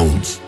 Jones.